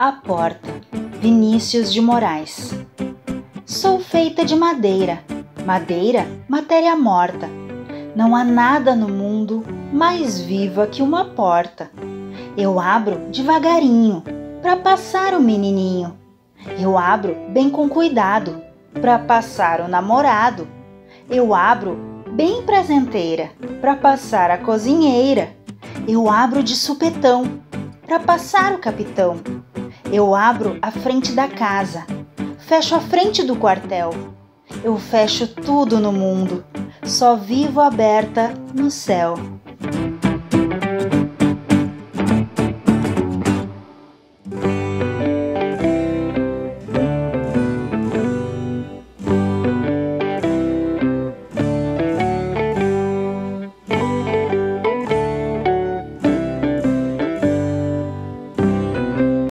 A porta, Vinícius de Moraes. Sou feita de madeira, madeira, matéria morta. Não há nada no mundo mais viva que uma porta. Eu abro devagarinho para passar o menininho. Eu abro bem com cuidado para passar o namorado. Eu abro bem presenteira para passar a cozinheira. Eu abro de supetão para passar o capitão. Eu abro a frente da casa, fecho a frente do quartel. Eu fecho tudo no mundo, só vivo aberta no céu.